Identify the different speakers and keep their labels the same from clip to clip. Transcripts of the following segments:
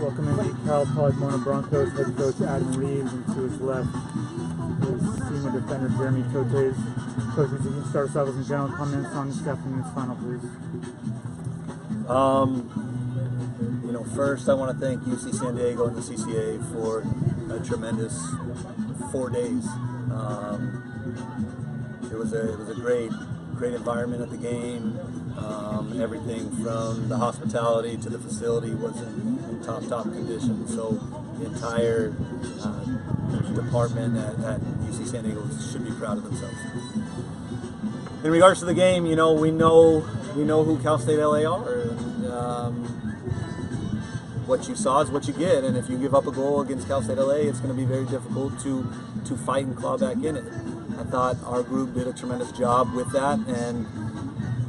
Speaker 1: Welcome in Cal Poly Broncos head coach Adam Reeves, and to his left is senior defender Jeremy Totays. Coach, if you can start us off with some general comments on this afternoon's final, please.
Speaker 2: Um, you know, first I want to thank UC San Diego and the CCAA for a tremendous four days. Um, it was a it was a great great environment at the game. Um, everything from the hospitality to the facility was in, in top top condition. So the entire uh, department at, at UC San Diego should be proud of themselves. In regards to the game, you know we know we know who Cal State LA are. And, um, what you saw is what you get, and if you give up a goal against Cal State LA, it's going to be very difficult to to fight and claw back in it. I thought our group did a tremendous job with that, and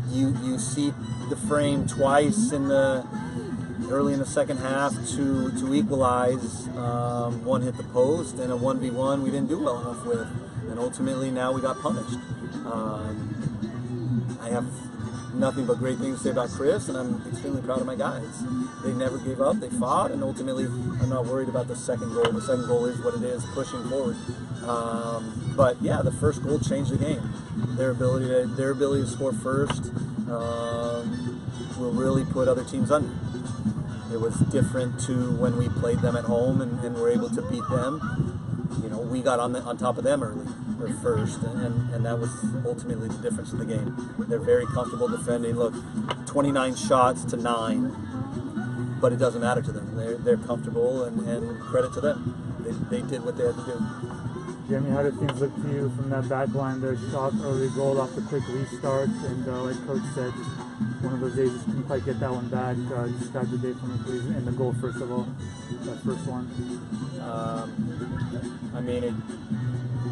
Speaker 2: you you see the frame twice in the early in the second half to to equalize. Um, one hit the post, and a one v one we didn't do well enough with, and ultimately now we got punished. Um, I have nothing but great things to say about Chris, and I'm extremely proud of my guys. They never gave up, they fought, and ultimately, I'm not worried about the second goal. The second goal is what it is, pushing forward. Um, but yeah, the first goal changed the game. Their ability to their ability to score first um, will really put other teams under. It was different to when we played them at home and, and were able to beat them. You know, we got on the, on top of them early first, and, and that was ultimately the difference in the game. They're very comfortable defending. Look, 29 shots to nine, but it doesn't matter to them. They're, they're comfortable, and, and credit to them. They, they did what they had to do.
Speaker 1: Jeremy, how did things look to you from that back line there? Shot early goal off the quick restart, and uh, like Coach said, one of those days just couldn't quite get that one back. Uh, describe the day for me, please, and the goal first of all, that first one.
Speaker 3: Um, I mean, it,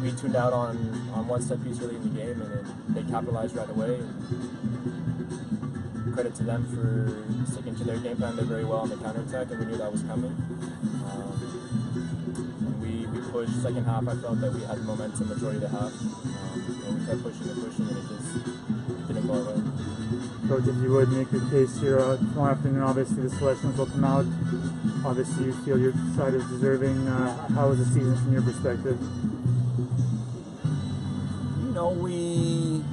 Speaker 3: we tuned out on, on one set piece early in the game, and it, they capitalized right away. credit to them for sticking to their game plan. they did very well on the counterattack, and we knew that was coming. Um, we, we pushed second half. I felt that we had momentum majority of the half, um, and we kept pushing and pushing, and it just didn't go our way.
Speaker 1: Coach, if you would make your case here uh, tomorrow afternoon, obviously the selections will come out. Obviously, you feel your side is deserving. Uh, how was the season from your perspective?
Speaker 2: You know, we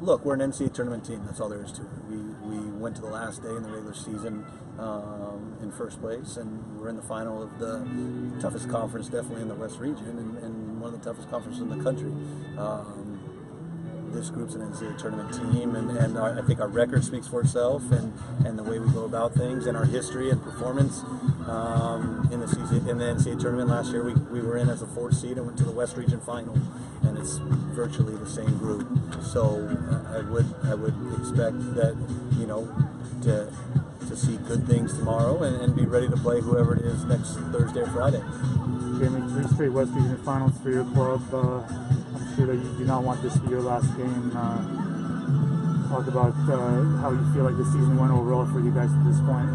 Speaker 2: look. We're an NCAA tournament team. That's all there is to it. We we went to the last day in the regular season um, in first place, and we're in the final of the toughest conference, definitely in the West region, and, and one of the toughest conferences in the country. Um, this group's an NCAA tournament team, and, and I think our record speaks for itself, and, and the way we go about things, and our history and performance um, in the season in the NCAA tournament last year. We, we were in as a fourth seed and went to the West Region final, and it's virtually the same group. So uh, I would I would expect that you know to to see good things tomorrow and, and be ready to play whoever it is next Thursday or Friday.
Speaker 1: Jeremy, three straight West Region finals for your club. Uh, sure that you do not want this to be your last game. Uh, talk about uh, how you feel like the season went overall for you guys at this point.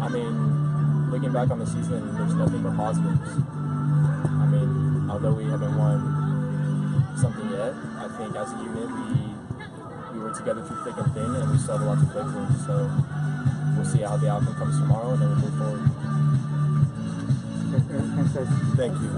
Speaker 3: I mean, looking back on the season, there's nothing but positives. I mean, although we haven't won something yet, I think as a unit we we were together through thick and thin, and we still have a lot to play for. So we'll see how the outcome comes tomorrow, and then we'll move forward.
Speaker 1: Thanks, guys.
Speaker 2: Thank you.